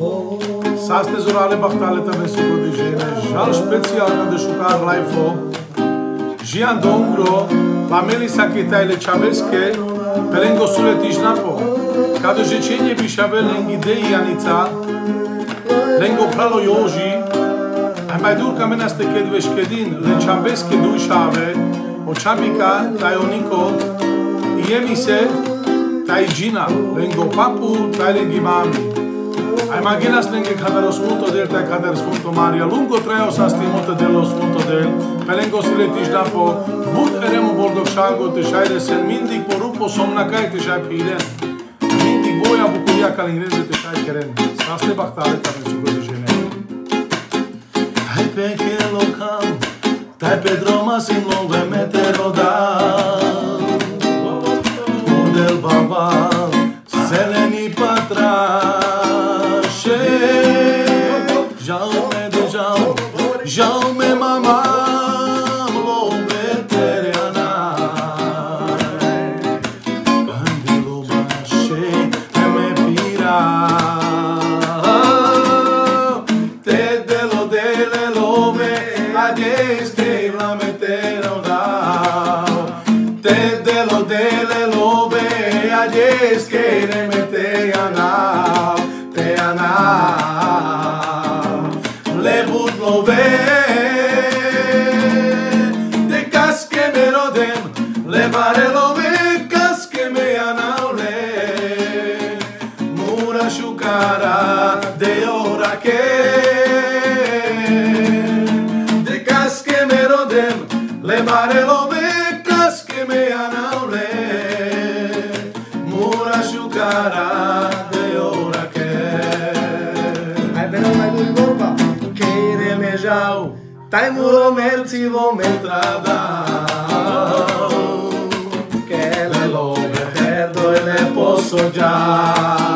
Sas tezourale bahtale tame sugo de jene, jal specialno de jucar laifo, Gian Dongro, pameli sakitaile chaveske, pelengo sule tijnapo, kado žečenje bišave lengi dejanica, lengo pralo joži, a mai dur kamena ste kedveškedin, le chaveske dušave, o tajoniko, i jemi se, taj džina, lengo papu, tai lengi mami. Ai gillas lenge cameros unto del te caders unto Maria lungo treos asti multe delos unto del pelengos iletis dapo mut eremo boldog shango te shaire sen. Mindig porupo somna kai te shai piren mindig voia bucuria calingreze te shai keren. Saste bachtare ta mezugo de jene Hai pe che locam tai pe droma sin longe meteroda Urdel baba Seleni patrai Te de lo de le lo me a deste la metero da. Te de lo de le lo me a deste le mete ana. Te ana. Le but lo ve. Te casque me rodem. Le mare lo ve. cara de oraquel. De cas que me rodem, le mare lo ve, cas que me anaule. Mura su cara de oraquel. Ay, pero me doy golpa, que iré me jau, tai muro merci vo me. Que le lo me perdo e le posso già.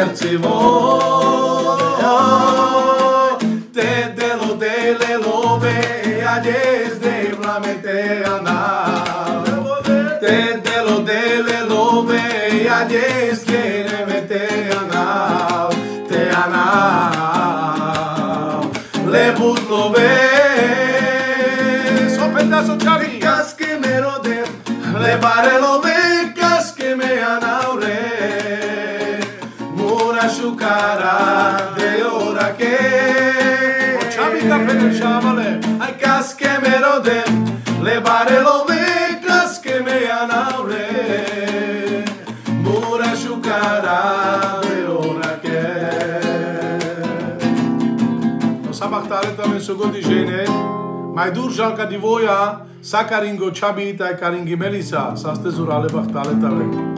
Vo merzi vo Te delo dele lobe ades de la mete ana te delo dele lobe ades que ne mete ana te ana le but lobe so pedazo chari cas que me rode le pare achucará ora oraque. O chavi da pena chamale. Ai cas que me rodem, levare lo me cas que me anaure. Mura achucará de oraque. No sabachtar também sou de gene. Mai dur jalka divoia, sa caringo chabita, caringi melisa, sa stezurale bachtale talek.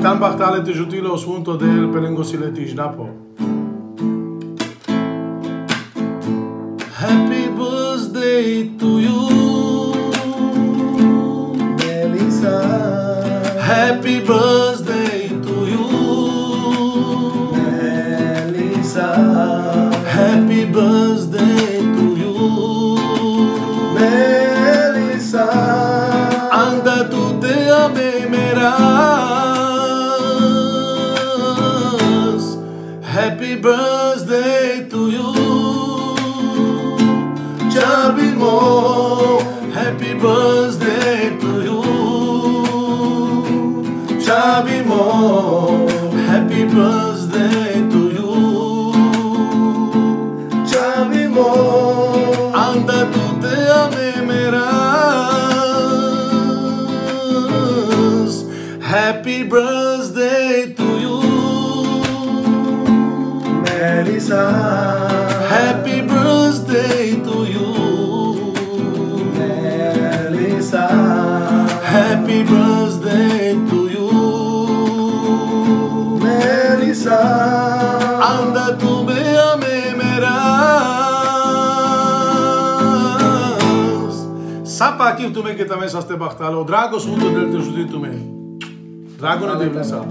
Ai tam bahtale te jutilo sfunto del pelengo siletish napo. Happy birthday to you. Melissa. Happy birthday to you. Melissa. Happy birthday to you. Melissa. Anda tu te amemerás. Birthday to you. Chabimo. Anda tu te amemerás. Happy birthday to you. Melissa. Happy birthday to you. Σάπα κύπτουμε και τα μέσα στεμπαχτά, αλλά ο δράκος ούτε δεν τους δίτουμε. Δράκο να τη βρίσκα.